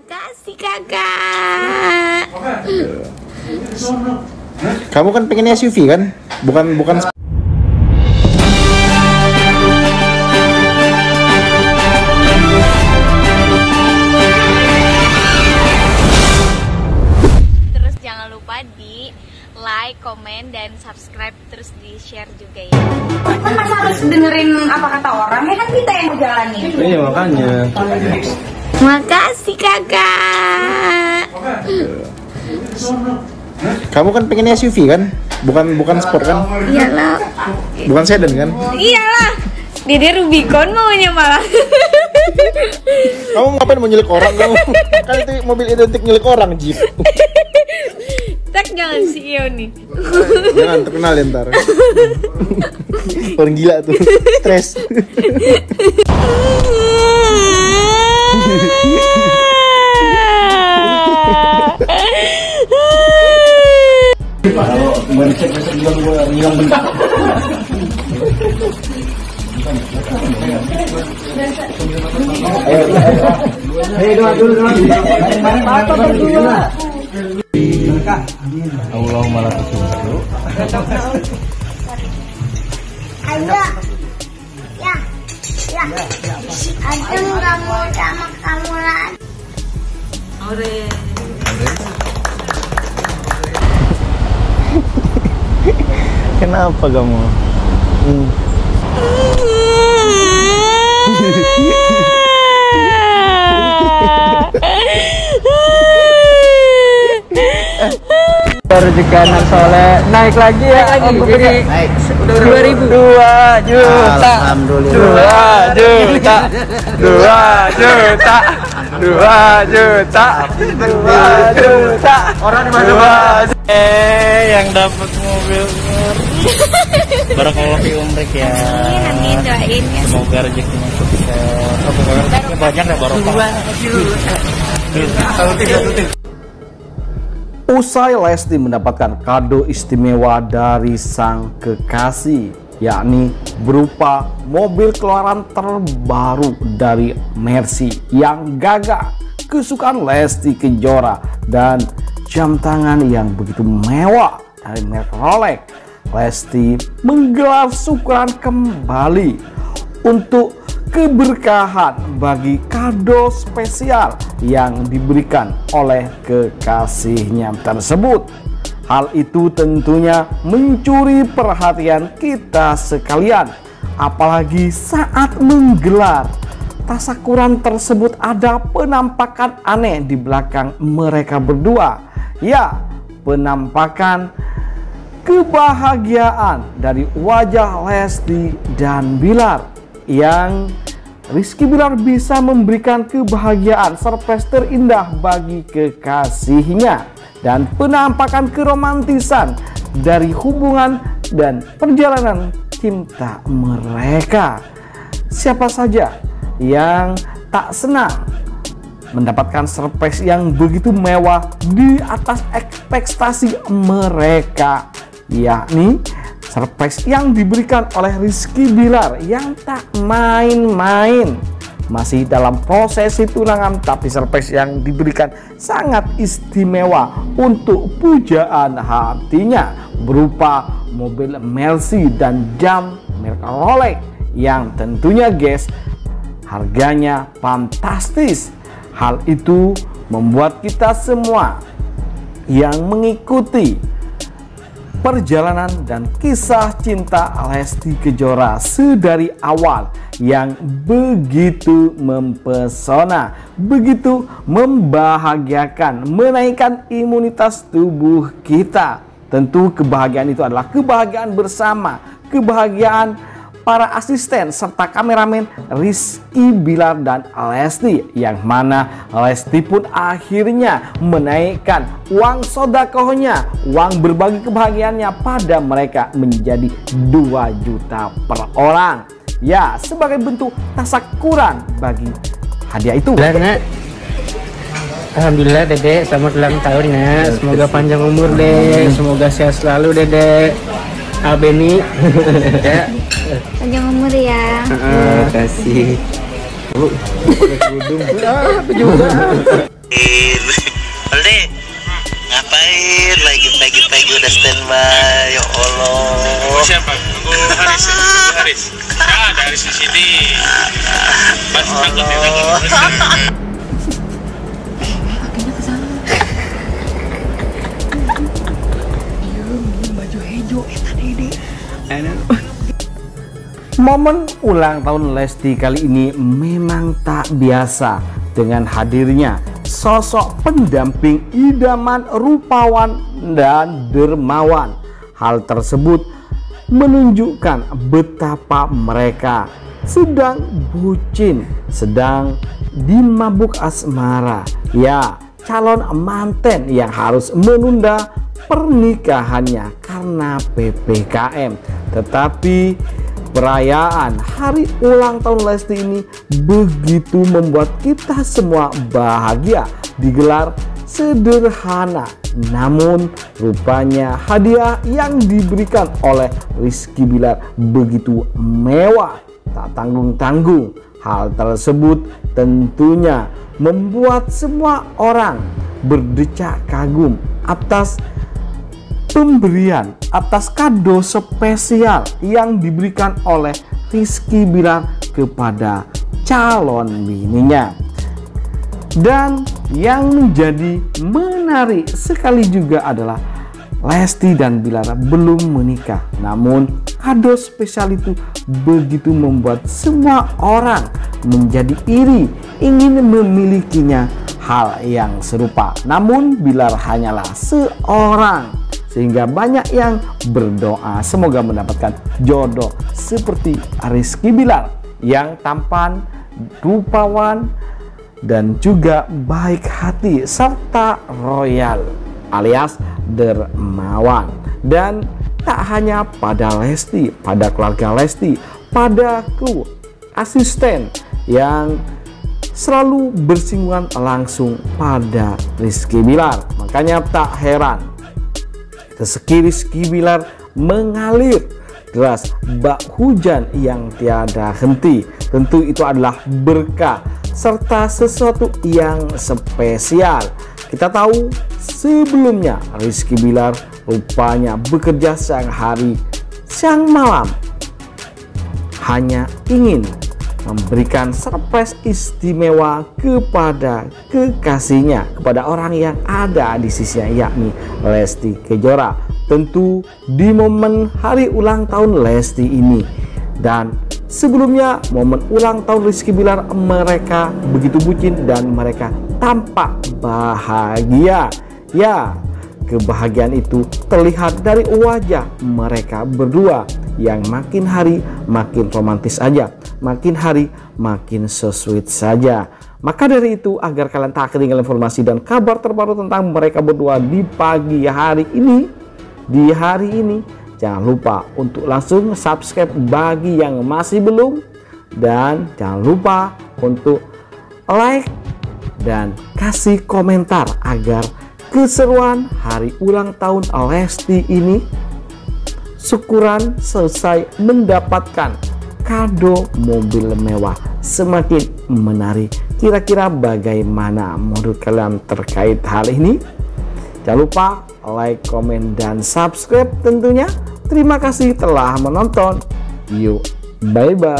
Makasih kakak. Kamu kan pengen SUV kan? Bukan bukan Terus jangan lupa di like, komen, dan subscribe terus di share juga ya. kan masa harus dengerin apa kata orang ya kan kita yang mau jalanin Iya makanya. Makasih kakak. Kamu kan pengen SUV kan? Bukan bukan sport kan? Iyalah, Bukan sedan kan? iyalah. Dede Rubicon maunya malah. Kamu ngapain mau nyulik orang kamu? kan itu mobil identik nyulik orang Jeep. Tak jangan CEO nih. Jangan terkenal ya ntar. orang gila tuh. Stres. Allahumma la Ayo. Ya. Ya. Nggak mau sama kamu lagi. Kenapa kamu? Hmm. rezeki anak soleh. Naik lagi ya naik lagi jadi Naik. dua ribu. Dua juta. Alhamdulillah. dua juta. Dua juta. Dua juta. Dua juta. Orang di mana eh yang dapat mobil. Barakallah fi umrik ya. Amin, doain ya. semoga rezekinya sukses. Oh, banyak ya barokah. Satu tiga satu tiga Usai Lesti mendapatkan kado istimewa dari sang kekasih, yakni berupa mobil keluaran terbaru dari Mercy yang gagah, kesukaan Lesti Kejora, dan jam tangan yang begitu mewah dari merek Rolex. Lesti menggelar syukuran kembali untuk keberkahan bagi kado spesial yang diberikan oleh kekasihnya tersebut. Hal itu tentunya mencuri perhatian kita sekalian, apalagi saat menggelar tasakuran tersebut ada penampakan aneh di belakang mereka berdua. Ya, penampakan kebahagiaan dari wajah Lesti dan Bilar yang Rizky Bilar bisa memberikan kebahagiaan surprise terindah bagi kekasihnya dan penampakan keromantisan dari hubungan dan perjalanan cinta mereka. Siapa saja yang tak senang mendapatkan surprise yang begitu mewah di atas ekspektasi mereka yakni surprise yang diberikan oleh Rizky Bilar yang tak main-main. Masih dalam prosesi tunangan tapi surprise yang diberikan sangat istimewa untuk pujaan hatinya berupa mobil Mercy dan jam merek Rolex yang tentunya guys harganya fantastis. Hal itu membuat kita semua yang mengikuti perjalanan dan kisah cinta Lesti Kejora sedari awal yang begitu mempesona, begitu membahagiakan, menaikkan imunitas tubuh kita. Tentu kebahagiaan itu adalah kebahagiaan bersama, kebahagiaan para asisten serta kameramen Rizky Bilar dan Lesti yang mana Lesti pun akhirnya menaikkan uang sodakohnya uang berbagi kebahagiaannya pada mereka menjadi 2 juta per orang. Ya sebagai bentuk tasakuran bagi hadiah itu. Alhamdulillah Dede selamat ulang tahun ya semoga panjang umur deh semoga sehat selalu Dede Abeni ya Panjang umur ya. terima kasih Alde, ngapain lagi pagi-pagi udah standby? Ya Allah. siapa? Nunggu Haris ya? Nunggu Haris. Ya, ada Haris di sini. Mas, tangkap ya, tangkap. Momen ulang tahun Lesti kali ini memang tak biasa dengan hadirnya sosok pendamping idaman rupawan dan dermawan. Hal tersebut menunjukkan betapa mereka sedang bucin, sedang dimabuk asmara. Ya, calon manten yang harus menunda pernikahannya karena PPKM. Tetapi perayaan. Hari ulang tahun Lesti ini begitu membuat kita semua bahagia. Digelar sederhana namun rupanya hadiah yang diberikan oleh Rizky Bilar begitu mewah. Tak tanggung-tanggung hal tersebut tentunya membuat semua orang berdecak kagum atas pemberian atas kado spesial yang diberikan oleh Rizky Bilar kepada calon bininya. Dan yang menjadi menarik sekali juga adalah Lesti dan Bilar belum menikah. Namun kado spesial itu begitu membuat semua orang menjadi iri ingin memilikinya hal yang serupa. Namun Bilar hanyalah seorang sehingga banyak yang berdoa semoga mendapatkan jodoh seperti Rizky Bilar yang tampan, rupawan, dan juga baik hati serta royal alias dermawan dan tak hanya pada Lesti, pada keluarga Lesti, pada kru asisten yang selalu bersinggungan langsung pada Rizky Bilar. Makanya tak heran Rezeki Rizky Bilar mengalir deras bak hujan yang tiada henti. Tentu itu adalah berkah serta sesuatu yang spesial. Kita tahu sebelumnya Rizky Bilar rupanya bekerja siang hari, siang malam hanya ingin memberikan surprise istimewa kepada kekasihnya, kepada orang yang ada di sisinya yakni Lesti Kejora. Tentu di momen hari ulang tahun Lesti ini dan sebelumnya momen ulang tahun Rizky Bilar mereka begitu bucin dan mereka tampak bahagia. Ya, kebahagiaan itu terlihat dari wajah mereka berdua yang makin hari makin romantis aja makin hari makin sesuit saja. Maka dari itu agar kalian tak ketinggalan informasi dan kabar terbaru tentang mereka berdua di pagi hari ini, di hari ini, jangan lupa untuk langsung subscribe bagi yang masih belum dan jangan lupa untuk like dan kasih komentar agar keseruan hari ulang tahun Lesti ini syukuran selesai mendapatkan kado mobil mewah semakin menarik. Kira-kira bagaimana menurut kalian terkait hal ini? Jangan lupa like, komen, dan subscribe tentunya. Terima kasih telah menonton. Yuk, bye-bye.